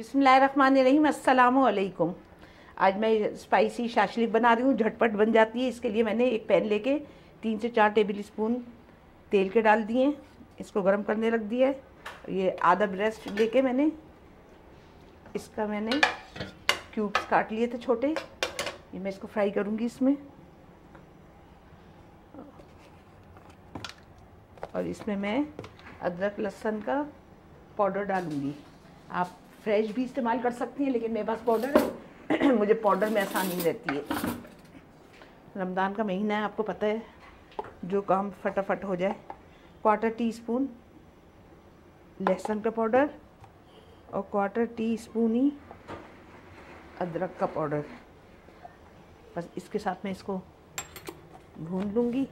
बिसमीम अस्सलामुअलैकुम। आज मैं स्पाइसी शाशलिक बना रही हूँ, झटपट बन जाती है, इसके लिए मैंने एक पैन लेके तीन से चार टेबल स्पून तेल के डाल दिए इसको गर्म करने रख दिया है। ये आधा ब्रेस्ट लेके मैंने, इसका मैंने क्यूब्स काट लिए थे छोटे, ये मैं इसको फ्राई करूँगी इसमें। और इसमें मैं अदरक लहसुन का पाउडर डालूँगी। आप फ्रेश भी इस्तेमाल कर सकती हैं, लेकिन मेरे पास पाउडर है। मुझे पाउडर में आसानी रहती है। रमज़ान का महीना है, आपको पता है, जो काम फटाफट हो जाए। क्वार्टर टी स्पून लहसुन का पाउडर और क्वार्टर टी स्पून ही अदरक का पाउडर बस इसके साथ मैं इसको भून लूँगी।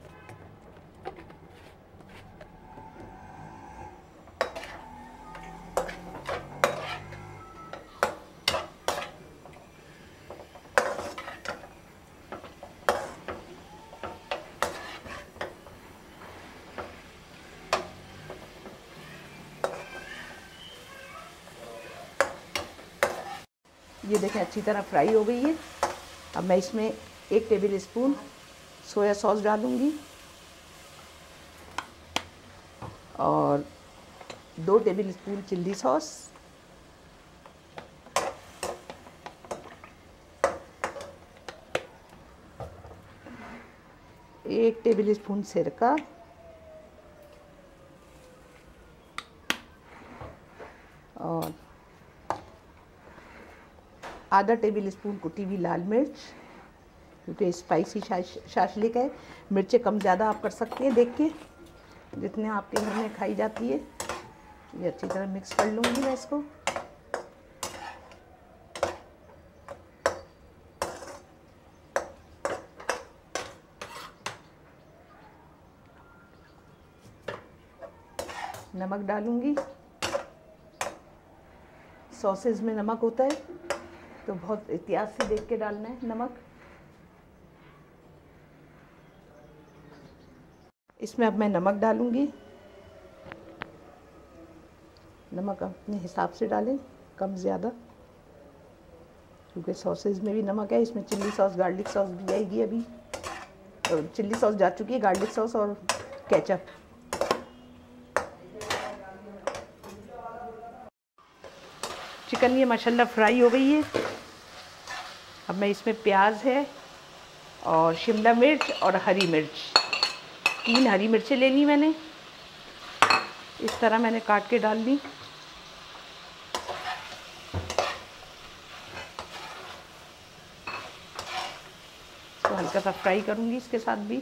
ये देखें, अच्छी तरह फ्राई हो गई है। अब मैं इसमें एक टेबल स्पून सोया सॉस डालूँगी। और दो टेबल स्पून चिल्ली सॉस एक टेबल स्पून सिरका आधा टेबल स्पून कुटी हुई लाल मिर्च, क्योंकि स्पाइसी शाशलिक है। मिर्चें कम ज़्यादा आप कर सकते हैं देख के जितने आपके घर में खाई जाती है। ये अच्छी तरह मिक्स कर लूँगी मैं इसको। नमक डालूँगी। सॉसेज में नमक होता है। तो बहुत एहतियात से देख के डालना है, नमक। इसमें अब मैं नमक डालूँगी। नमक अपने हिसाब से डालें, कम ज़्यादा, क्योंकि सॉसेज में भी नमक है, इसमें चिल्ली सॉस, गार्लिक सॉस भी आएगी अभी। तो चिल्ली सॉस जा चुकी है, गार्लिक सॉस और केचप। चिकन ये माशाल्लाह, फ्राई हो गई है। अब मैं इसमें प्याज है और शिमला मिर्च और हरी मिर्च। तीन हरी मिर्चें ले ली मैंने। इस तरह मैंने काट के डाल इसको हल्का सा फ्राई करूँगी इसके साथ भी।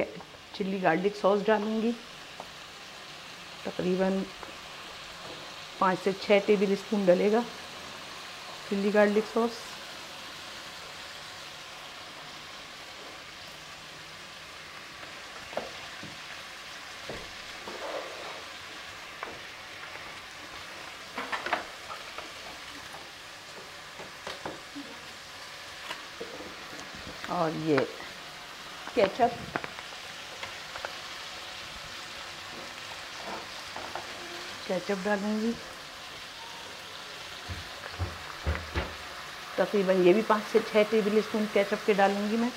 चिल्ली गार्लिक सॉस डालूँगी। तकरीबन पाँच से छः टेबल स्पून डलेगा चिल्ली गार्लिक सॉस। और ये केचप। केचप डालेंगे। तकरीबन ये भी पाँच से छः टेबल स्पून केचप के डालूँगी मैं।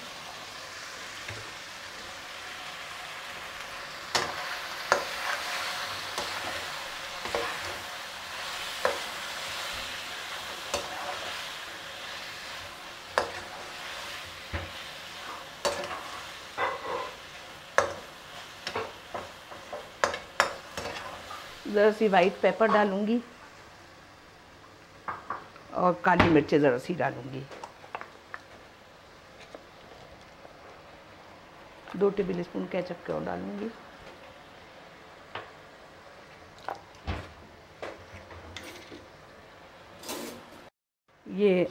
ज़रा सी वाइट पेपर डालूँगी और काली मिर्चें ज़रा सी डालूँगी। दो टेबल स्पून कैचअप के और डालूँगी? ये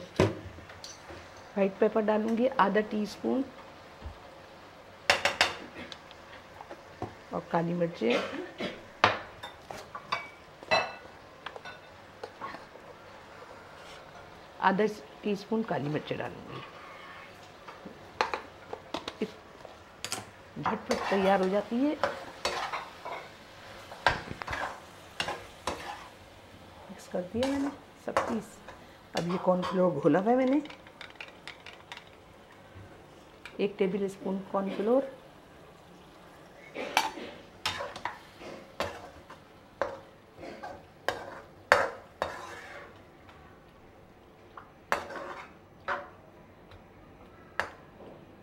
वाइट पेपर डालूँगी, आधा टीस्पून और काली मिर्चें। आधा टी स्पून काली मिर्च डालूँगी। झटपट तैयार हो जाती है। मिक्स कर दिया मैंने सब चीज़ अब ये कॉर्नफ्लोर घोला है मैंने। एक टेबल स्पून कॉर्नफ्लोर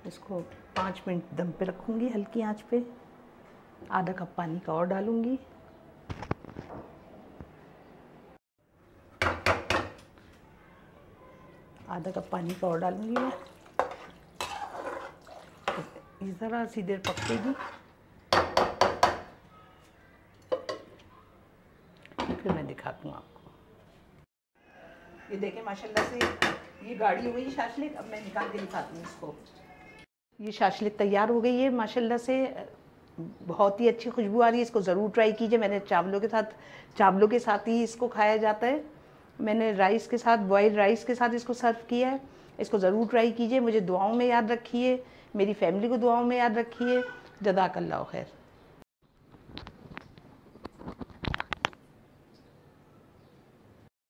इसको पाँच मिनट दम पे रखूँगी हल्की आँच पे। आधा कप पानी का और डालूँगी। आधा कप पानी का और डालूँगी मैं। इस ज़रा सी देर पकेगी फिर मैं दिखाती हूँ आपको। ये देखें, माशाल्लाह से ये गाढ़ी हुई शाशलिक अब मैं निकाल के दिखाती हूँ इसको। ये शाशलिक तैयार हो गई है, माशाल्लाह से। बहुत ही अच्छी खुशबू आ रही है, इसको ज़रूर ट्राई कीजिए। मैंने चावलों के साथ, चावलों के साथ ही इसको खाया जाता है। मैंने राइस के साथ बॉयल राइस के साथ इसको सर्व किया है। इसको ज़रूर ट्राई कीजिए। मुझे दुआओं में याद रखिए। मेरी फैमिली को दुआओं में याद रखिए। जदाकल्ला खैर।